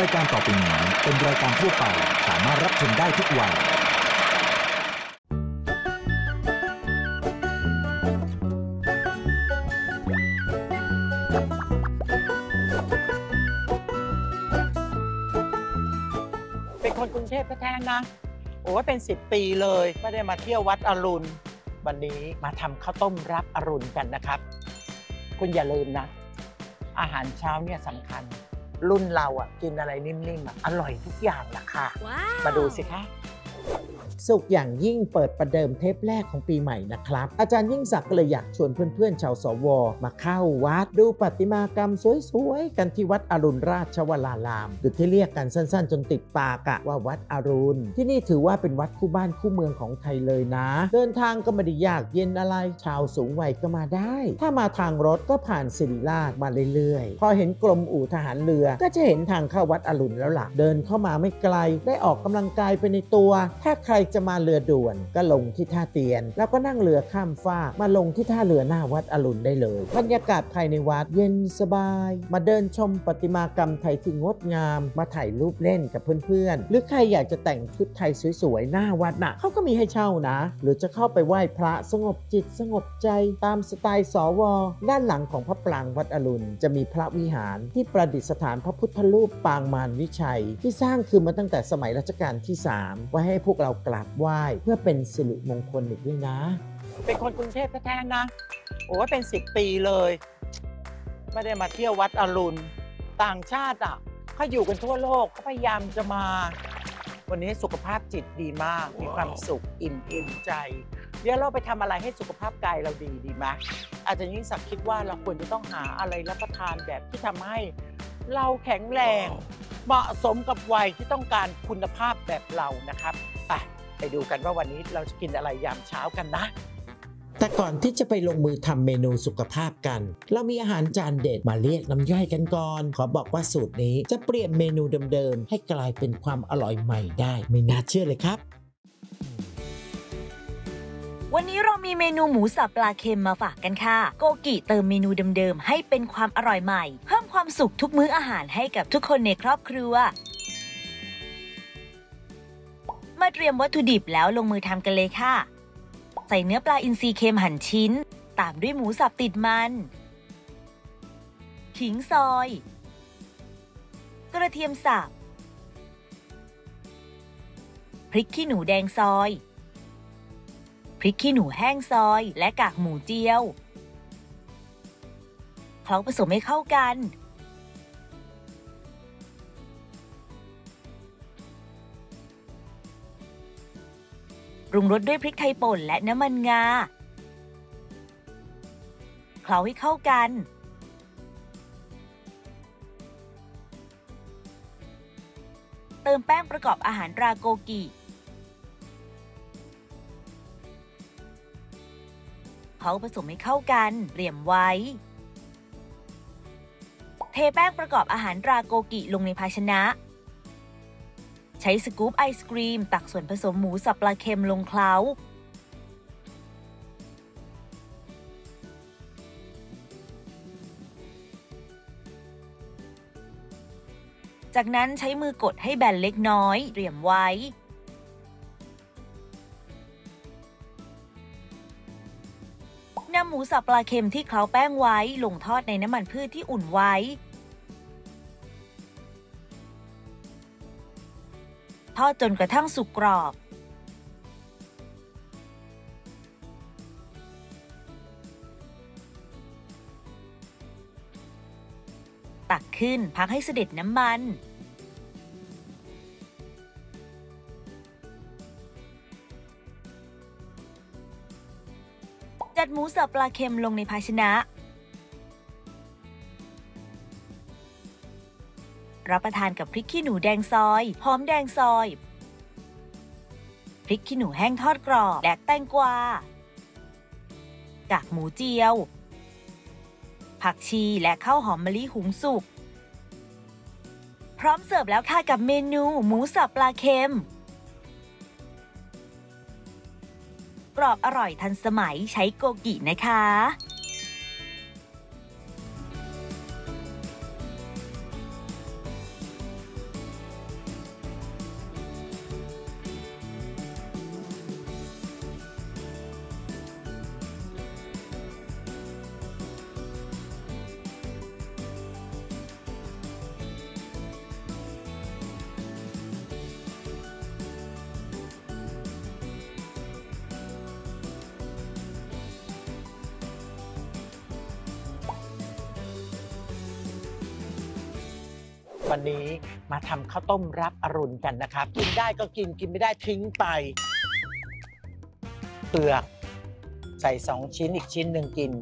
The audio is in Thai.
รายการต่อไปนี้เป็นรายการทั่วไปสามารถรับชมได้ทุกวัย เป็นคนกรุงเทพแท้ๆนะ โอ้ยเป็นสิบปีเลยไม่ได้มาเที่ยววัดอรุณ วันนี้มาทำข้าวต้มรับอรุณกันนะครับ คุณอย่าลืมนะ อาหารเช้าเนี่ยสำคัญ รุ่นเราอะกินอะไรนิ่มๆอะอร่อยทุกอย่างละค่ะ ว้าว มาดูสิคะสุขอย่างยิ่งเปิดประเดิมเทปแรกของปีใหม่นะครับ อาจารย์ยิ่งศักดิ์ก็เลยอยากชวนเพื่อนๆ ชาวสว มาเข้าวัดดูประติมากรรมสวยๆ กันที่วัดอรุณราชวราราม หรือที่เรียกกันสั้นๆ จนติดปากอะว่าวัดอรุณ ที่นี่ถือว่าเป็นวัดคู่บ้านคู่เมืองของไทยเลยนะ เดินทางก็ไม่ได้ยากเย็นอะไร ชาวสูงวัยก็มาได้ ถ้ามาทางรถก็ผ่านสิริราชมาเรื่อยๆ พอเห็นกรมอู่ทหารเรือ ก็จะเห็นทางเข้าวัดอรุณแล้วล่ะ เดินเข้ามาไม่ไกล ได้ออกกำลังกายไปในตัว ถ้าใครรจะมาเรือด่วนก็ลงที่ท่าเตียน แล้วก็นั่งเรือข้ามฟากมาลงที่ท่าเรือหน้าวัดอรุณได้เลย บรรยากาศภายในวัดเย็นสบาย มาเดินชมประติมากรรมไทยที่งดงาม มาถ่ายรูปเล่นกับเพื่อนๆ หรือใครอยากจะแต่งชุดไทยสวยๆ หน้าวัดน่ะเขาก็มีให้เช่านะ หรือจะเข้าไปไหว้พระสงบจิตสงบใจตามสไตล์สว ด้านหลังของพระปรางวัดอรุณ จะมีพระวิหารที่ประดิษฐานพระพุทธรูปปางมารวิชัย ที่สร้างขึ้นมาตั้งแต่สมัยรัชกาลที่ 3 ไว้ให้พวกเรากราบไหว้เพื่อเป็นสิริมงคลอีกด้วยนะ เป็นคนกรุงเทพแท้ๆนะ โอ้ยเป็น10ปีเลย ไม่ได้มาเที่ยววัดอรุณ ต่างชาติอะเขาอยู่กันทั่วโลกเขาพยายามจะมา วันนี้สุขภาพจิตดีมาก มีความสุขอิ่มเอมใจ เดี๋ยวเราไปทำอะไรให้สุขภาพกายเราดีดีไหมอาจารย์ยิ่งศักดิ์คิดว่าเราควรจะต้องหาอะไรรับประทานแบบที่ทำให้ เราแข็งแรง เหมาะสมกับวัยที่ต้องการคุณภาพแบบเรานะครับไปไปดูกันว่าวันนี้เราจะกินอะไรยามเช้ากันนะ แต่ก่อนที่จะไปลงมือทำเมนูสุขภาพกัน เรามีอาหารจานเด็ดมาเรียกน้ำย่อยกันก่อน ขอบอกว่าสูตรนี้จะเปลี่ยนเมนูเดิมๆให้กลายเป็นความอร่อยใหม่ได้ ไม่น่าเชื่อเลยครับวันนี้เรามีเมนูหมูสับปลาเค็มมาฝากกันค่ะ โกกิเติมเมนูเดิมๆ ให้เป็นความอร่อยใหม่เพิ่ม ความสุขทุกมื้ออาหารให้กับทุกคนในครอบครัว มาเตรียมวัตถุดิบแล้วลงมือทำกันเลยค่ะ ใส่เนื้อปลาอินทรีเค็มหั่นชิ้น ตามด้วยหมูสับติดมันขิงซอย กระเทียมสับพริกขี้หนูแดงซอย พริกขี้หนูแห้งซอย และกากหมูเจียวเคล้าผสมให้เข้ากัน ปรุงรสด้วยพริกไทยป่นและน้ำมันงา เคล้าให้เข้ากัน เติมแป้งประกอบอาหารราโกกิเขาผสมให้เข้ากันเตรียมไว้ เทแป้งประกอบอาหารราโกกิลงในภาชนะ ใช้สกู๊ปไอศกรีม ตักส่วนผสมหมูสับปลาเค็มลงเคล้า จากนั้นใช้มือกดให้แบนเล็กน้อยเตรียมไว้ นำหมูสับปลาเค็มที่เคล้าแป้งไว้ลงทอดในน้ำมันพืชที่อุ่นไว้ ทอดจนกระทั่งสุกกรอบ ตักขึ้นพักให้เสด็จน้ำมันจัดหมูสับปลาเค็มลงในภาชนะ รับประทานกับพริกขี้หนูแดงซอย หอมแดงซอย พริกขี้หนูแห้งทอดกรอบและแตงกวากากหมูเจียว ผักชีและข้าวหอมมะลิหุงสุก พร้อมเสิร์ฟแล้วค่ะกับเมนู หมูสับปลาเค็ม กรอบอร่อยทันสมัยใช้โกกินะคะ วันนี้มาทำข้าวต้มรับอรุณกันนะครับ กินได้ก็กินกินไม่ได้ทิ้งไปเปลือก ใส่สองชิ้นอีกชิ้นหนึ่งกิน